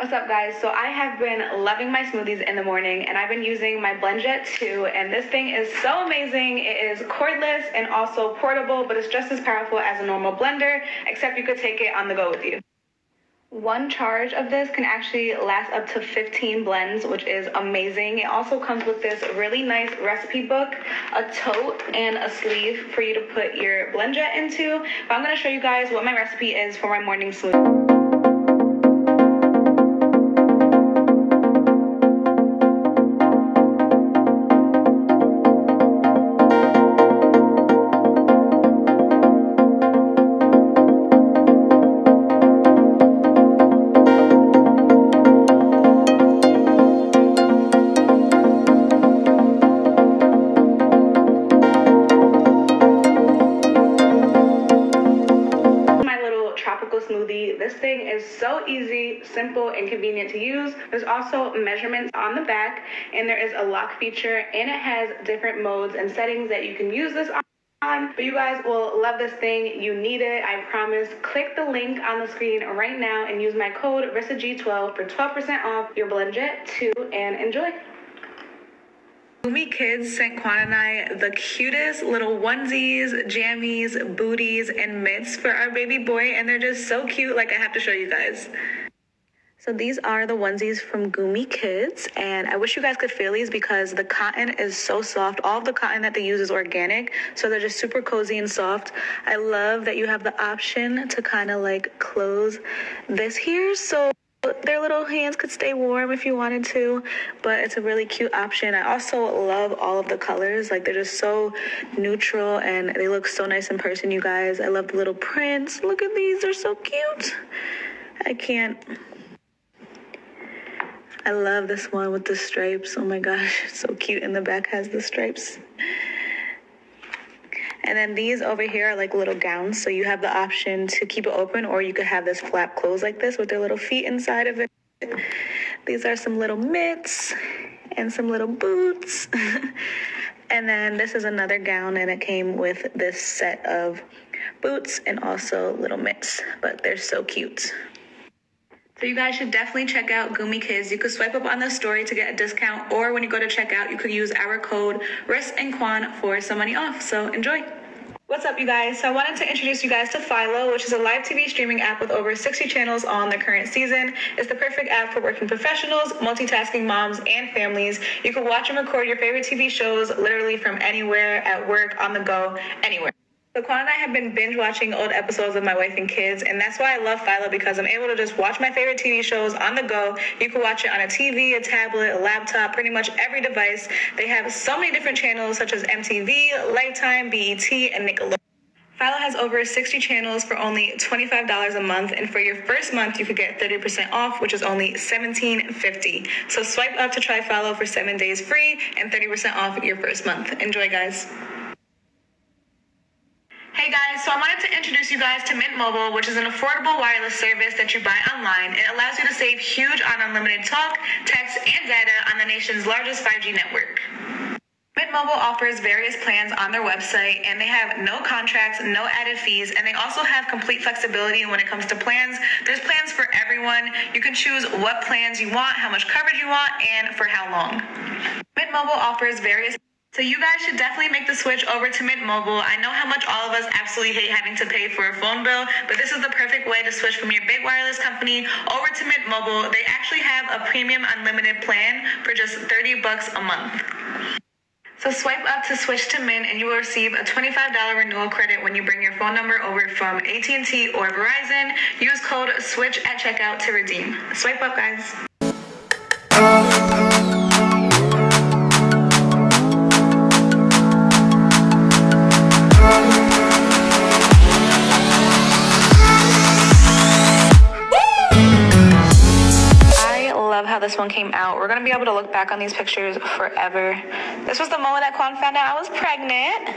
What's up, guys? So I have been loving my smoothies in the morning, and I've been using my BlendJet 2, and this thing is so amazing. It is cordless and also portable, but it's just as powerful as a normal blender, except you could take it on the go with you. One charge of this can actually last up to 15 blends, which is amazing. It also comes with this really nice recipe book, a tote, and a sleeve for you to put your BlendJet into. But I'm gonna show you guys what my recipe is for my morning smoothie. smoothie. Simple, and convenient to use. There's also measurements on the back, and there is a lock feature, and it has different modes and settings that you can use this on. But you guys will love this thing. You need it, I promise. Click the link on the screen right now and use my code RISSAG12 for 12% off your BlendJet 2 and enjoy. Gumi Kids sent Quan and I the cutest little onesies, jammies, booties, and mitts for our baby boy, and they're just so cute. Like, I have to show you guys. So these are the onesies from Gumi Kids, and I wish you guys could feel these because the cotton is so soft. All of the cotton that they use is organic, so they're just super cozy and soft. I love that you have the option to kind of like close this here, so their little hands could stay warm if you wanted to, but it's a really cute option. I also love all of the colors. Like they're just so neutral and they look so nice in person, you guys. I love the little prints. Look at these, they're so cute. I can't. I love this one with the stripes. Oh my gosh, so cute. And the back has the stripes. And then these over here are like little gowns. So you have the option to keep it open or you could have this flap closed like this with their little feet inside of it. These are some little mitts and some little boots. and then this is another gown and it came with this set of boots and also little mitts, but they're so cute. So you guys should definitely check out Gumi Kids. You could swipe up on the story to get a discount, or when you go to checkout, you could use our code RIS and Quan for some money off. So enjoy. What's up, you guys? So I wanted to introduce you guys to Philo, which is a live TV streaming app with over 60 channels on the current season. It's the perfect app for working professionals, multitasking moms, and families. You can watch and record your favorite TV shows literally from anywhere, at work, on the go, anywhere. So Quan and I have been binge watching old episodes of My Wife and Kids, and that's why I love Philo because I'm able to just watch my favorite TV shows on the go. You can watch it on a TV, a tablet, a laptop, pretty much every device. They have so many different channels such as MTV, Lifetime, BET, and Nickelodeon. Philo has over 60 channels for only $25 a month, and for your first month, you could get 30% off, which is only $17.50. So swipe up to try Philo for seven days free and 30% off your first month. Enjoy, guys. Hey guys, so I wanted to introduce you guys to Mint Mobile, which is an affordable wireless service that you buy online. It allows you to save huge on unlimited talk, text, and data on the nation's largest 5G network. Mint Mobile offers various plans on their website, and they have no contracts, no added fees, and they also have complete flexibility when it comes to plans. There's plans for everyone. You can choose what plans you want, how much coverage you want, and for how long. Mint Mobile offers various so you guys should definitely make the switch over to Mint Mobile. I know how much all of us absolutely hate having to pay for a phone bill, but this is the perfect way to switch from your big wireless company over to Mint Mobile. They actually have a premium unlimited plan for just 30 bucks a month. So swipe up to switch to Mint and you will receive a $25 renewal credit when you bring your phone number over from AT&T or Verizon. Use code SWITCH at checkout to redeem. Swipe up, guys. This one came out. We're gonna be able to look back on these pictures forever. This was the moment that Quan found out I was pregnant.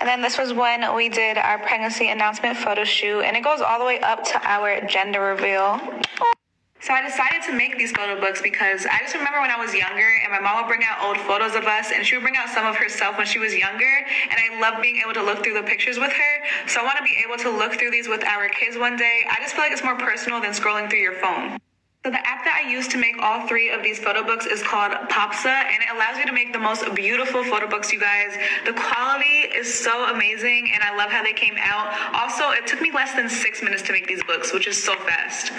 And then this was when we did our pregnancy announcement photo shoot, and it goes all the way up to our gender reveal. So I decided to make these photo books because I just remember when I was younger and my mom would bring out old photos of us and she would bring out some of herself when she was younger and I love being able to look through the pictures with her. So I want to be able to look through these with our kids one day. I just feel like it's more personal than scrolling through your phone. So the app that I use to make all three of these photo books is called Popsa, and it allows you to make the most beautiful photo books, you guys. The quality is so amazing, and I love how they came out. Also, it took me less than six minutes to make these books, which is so fast.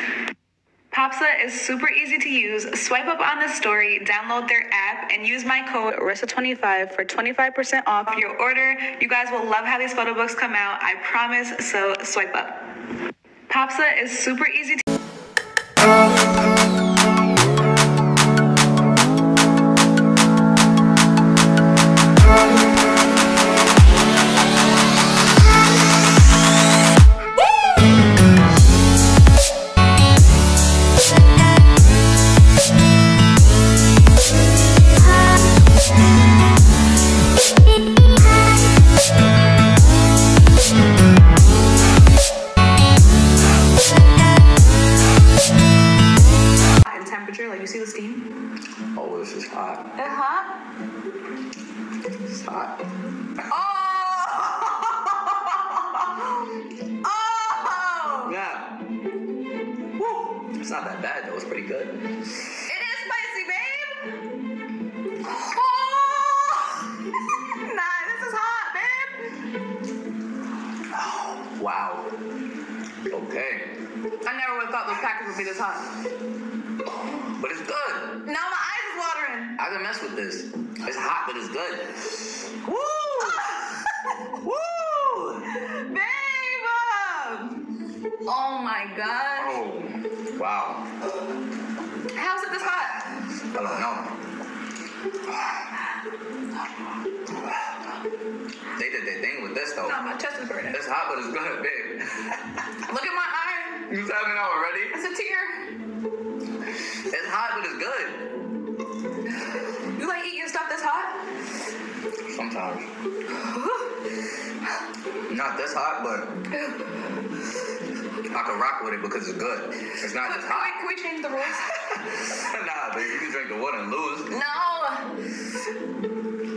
Popsa is super easy to use. Swipe up on the story, download their app, and use my code RISA25 for 25% off your order. You guys will love how these photo books come out, I promise. So swipe up. Popsa is super easy to Oh! oh! Yeah. Woo. It's not that bad though. It's pretty good. It is spicy, babe. Oh! nah, this is hot, babe. Oh, wow. Okay. I never would have thought those packets would be this hot. But it's good. Now my eyes. I can mess with this. It's hot, but it's good. Woo! Woo! Babe! Um, oh my god. Oh, wow. How's it this hot? I don't know. They did their thing with this though. No, my chest is burning. It's hot, but it's good, babe. Look at my eye. you having out already? It's a tear. It's hot, but it's good. Not this hot, but I can rock with it because it's good. It's not Can just we, hot. can we change the rules? nah, babe, you can drink the water and lose. No.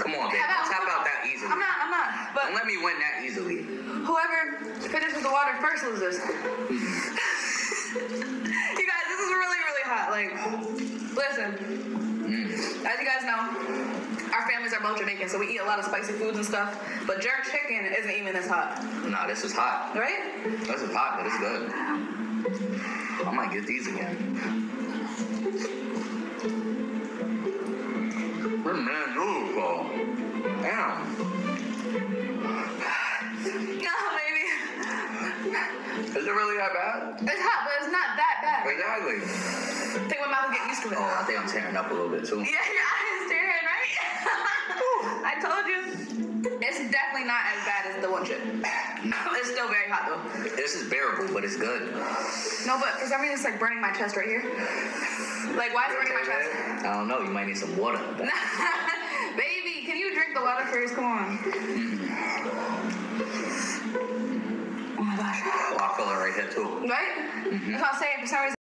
Come on, about- Tap out that easily. I'm not, I'm not. But Don't let me win that easily. whoever finishes with the water first loses. you guys, this is really, really hot. Like, listen, mm. as you guys know, our families are both Jamaican, so we eat a lot of spicy foods and stuff. But jerk chicken isn't even as hot, Nah, this is hot. right? This is hot, but it's good. I might get these again. Where man? Damn. No, baby. Is it really that bad? It's hot, but it's not that bad. Exactly. I think my mouth will get used to it. Oh, I think I'm tearing up a little bit too. Yeah, your eyes? I told you. It's definitely not as bad as the one chip. It's still very hot though. This is bearable, but it's good. No, but for some reason it's like burning my chest right here. Like, why is it burning my chest? I don't know. You might need some water. Baby, can you drink the water first? Come on. Mm-hmm. Oh my gosh. Oh, I feel it right here too. Right? Mm-hmm. That's what I'm saying. For some reason.